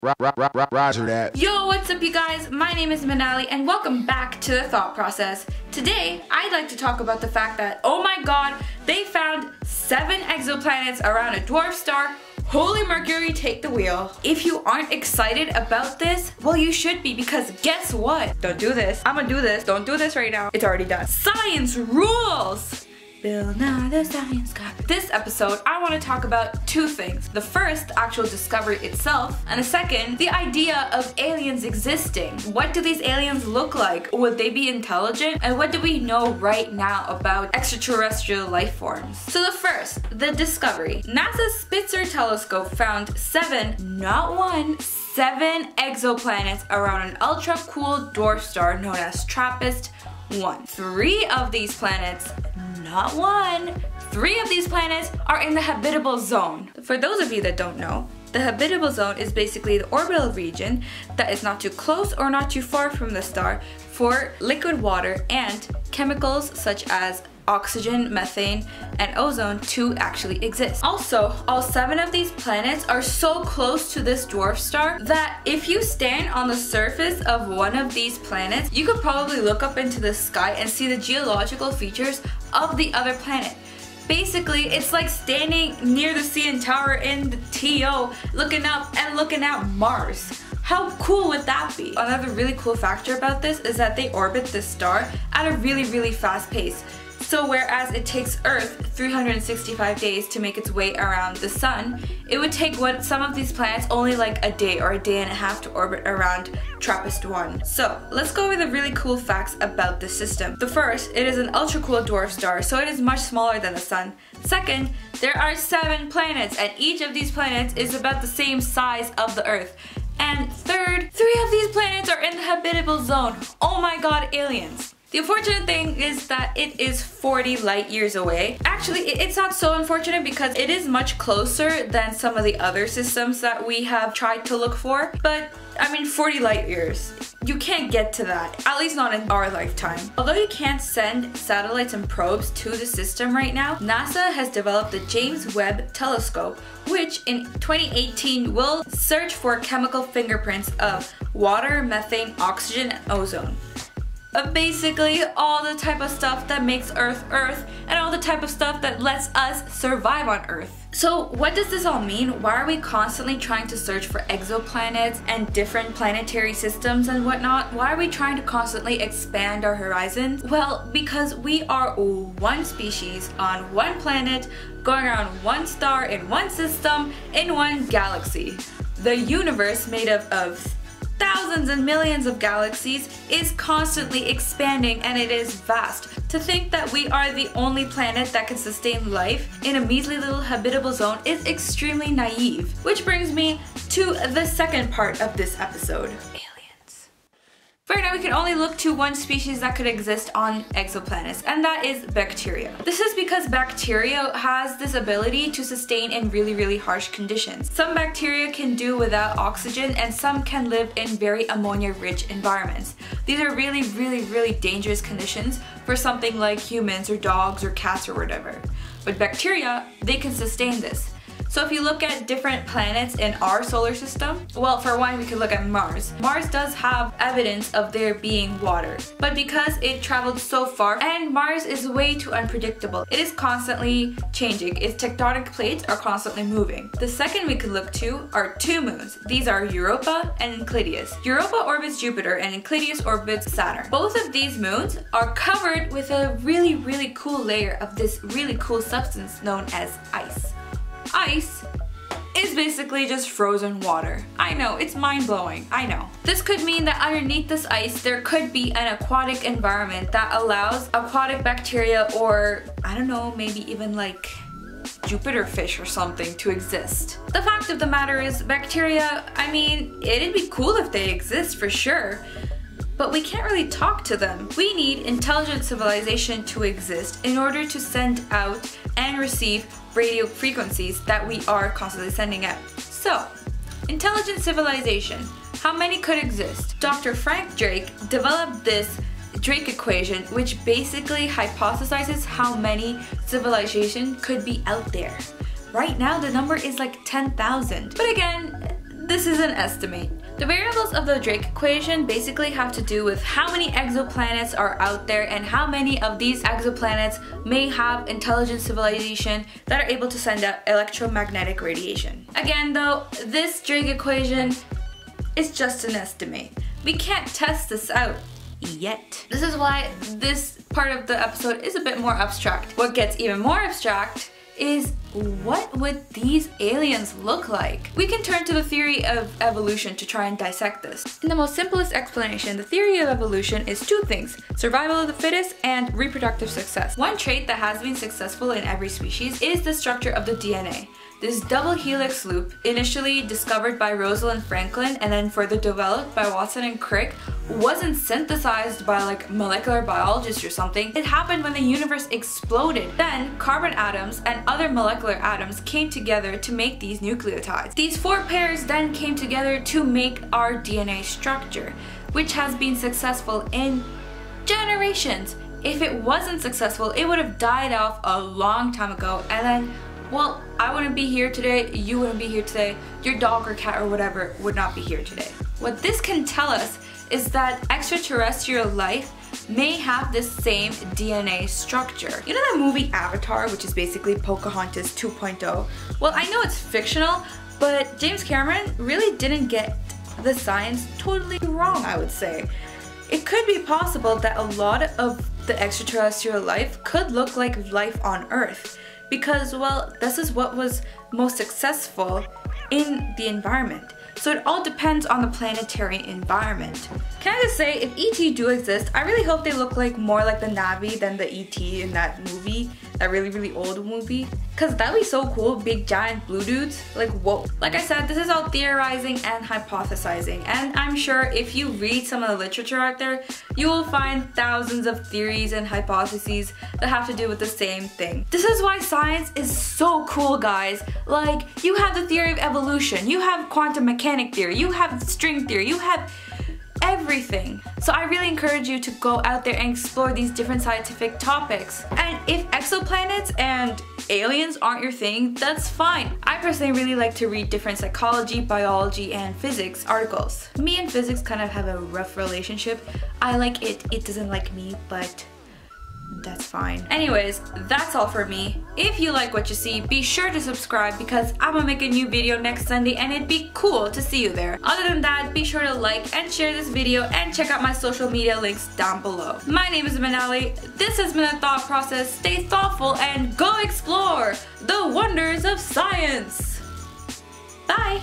Roger that. Yo, what's up you guys? My name is Manali and welcome back to The Thought Process. Today, I'd like to talk about the fact that, oh my god, they found seven exoplanets around a dwarf star Holy Mercury, take the wheel. If you aren't excited about this, well you should be because guess what? Don't do this. I'm gonna do this. Don't do this right now. It's already done. Science rules! Bill Nye the Science Guy. This episode, I want to talk about two things. The first, actual discovery itself, and the second, the idea of aliens existing. What do these aliens look like? Would they be intelligent? And what do we know right now about extraterrestrial life forms? So the first, the discovery. NASA's Spitzer telescope found seven, not one, seven exoplanets around an ultra-cool dwarf star known as TRAPPIST-1. Three of these planets not one. Three of these planets are in the habitable zone. For those of you that don't know, the habitable zone is basically the orbital region that is not too close or not too far from the star for liquid water and chemicals such as oxygen, methane, and ozone to actually exist. Also, all seven of these planets are so close to this dwarf star that if you stand on the surface of one of these planets, you could probably look up into the sky and see the geological features of the other planet. Basically, it's like standing near the CN Tower in the TO, looking up and looking at Mars. How cool would that be? Another really cool factor about this is that they orbit the star at a really, really fast pace. So whereas it takes Earth 365 days to make its way around the sun, it would take what some of these planets only like a day or a day and a half to orbit around TRAPPIST-1. So let's go over the really cool facts about this system. The first, it is an ultra cool dwarf star, so it is much smaller than the sun. Second, there are seven planets and each of these planets is about the same size of the Earth. And third, three of these planets are in the habitable zone. Oh my god, aliens. The unfortunate thing is that it is 40 light years away. Actually, it's not so unfortunate because it is much closer than some of the other systems that we have tried to look for. But, I mean, 40 light years. You can't get to that, at least not in our lifetime. Although you can't send satellites and probes to the system right now, NASA has developed the James Webb Telescope, which in 2018 will search for chemical fingerprints of water, methane, oxygen, and ozone basically all the type of stuff that makes Earth Earth and all the type of stuff that lets us survive on Earth. So what does this all mean? Why are we constantly trying to search for exoplanets and different planetary systems and whatnot? Why are we trying to constantly expand our horizons? Well, because we are one species on one planet going around one star in one system in one galaxy. The universe made up of thousands and millions of galaxies is constantly expanding and it is vast. To think that we are the only planet that can sustain life in a measly little habitable zone is extremely naive. Which brings me to the second part of this episode. Right now, we can only look to one species that could exist on exoplanets, and that is bacteria. This is because bacteria has this ability to sustain in really, really harsh conditions. Some bacteria can do without oxygen, and some can live in very ammonia-rich environments. These are really, really, really dangerous conditions for something like humans or dogs or cats or whatever. But bacteria, they can sustain this. So if you look at different planets in our solar system, well, for one, we could look at Mars. Mars does have evidence of there being water, but because it traveled so far and Mars is way too unpredictable, it is constantly changing. Its tectonic plates are constantly moving. The second we could look to are two moons. These are Europa and Enceladus. Europa orbits Jupiter and Enceladus orbits Saturn. Both of these moons are covered with a really, really cool layer of this really cool substance known as ice ice is basically just frozen water. I know, it's mind-blowing, I know. This could mean that underneath this ice there could be an aquatic environment that allows aquatic bacteria or, I don't know, maybe even like Jupiter fish or something to exist. The fact of the matter is, bacteria, I mean, it'd be cool if they exist for sure, but we can't really talk to them. We need intelligent civilization to exist in order to send out and receive radio frequencies that we are constantly sending out. So, intelligent civilization, how many could exist? Dr. Frank Drake developed this Drake equation, which basically hypothesizes how many civilization could be out there. Right now, the number is like 10,000. But again, this is an estimate. The variables of the Drake equation basically have to do with how many exoplanets are out there and how many of these exoplanets may have intelligent civilization that are able to send out electromagnetic radiation. Again though, this Drake equation is just an estimate. We can't test this out yet. This is why this part of the episode is a bit more abstract. What gets even more abstract is what would these aliens look like? We can turn to the theory of evolution to try and dissect this. In the most simplest explanation, the theory of evolution is two things, survival of the fittest and reproductive success. One trait that has been successful in every species is the structure of the DNA. This double helix loop, initially discovered by Rosalind Franklin and then further developed by Watson and Crick, wasn't synthesized by like molecular biologists or something. It happened when the universe exploded. Then carbon atoms and other molecular atoms came together to make these nucleotides. These four pairs then came together to make our DNA structure, which has been successful in generations. If it wasn't successful, it would have died off a long time ago and then well, I wouldn't be here today, you wouldn't be here today, your dog or cat or whatever would not be here today. What this can tell us is that extraterrestrial life may have the same DNA structure. You know that movie Avatar, which is basically Pocahontas 2.0? Well, I know it's fictional, but James Cameron really didn't get the science totally wrong, I would say. It could be possible that a lot of the extraterrestrial life could look like life on Earth because, well, this is what was most successful in the environment. So it all depends on the planetary environment. Can I just say, if ET do exist, I really hope they look like more like the Na'vi than the ET in that movie, that really, really old movie. Cause that'd be so cool, big giant blue dudes. Like, whoa. Like I said, this is all theorizing and hypothesizing. And I'm sure if you read some of the literature out there, you will find thousands of theories and hypotheses that have to do with the same thing. This is why science is so cool, guys. Like, you have the theory of evolution, you have quantum mechanic theory, you have string theory, you have everything. So I really encourage you to go out there and explore these different scientific topics. And if exoplanets and aliens aren't your thing, that's fine. I personally really like to read different psychology, biology, and physics articles. Me and physics kind of have a rough relationship. I like it, it doesn't like me, but that's fine. Anyways, that's all for me. If you like what you see, be sure to subscribe because I'm gonna make a new video next Sunday and it'd be cool to see you there. Other than that, be sure to like and share this video and check out my social media links down below. My name is Manali. This has been a thought process. Stay thoughtful and go explore the wonders of science. Bye!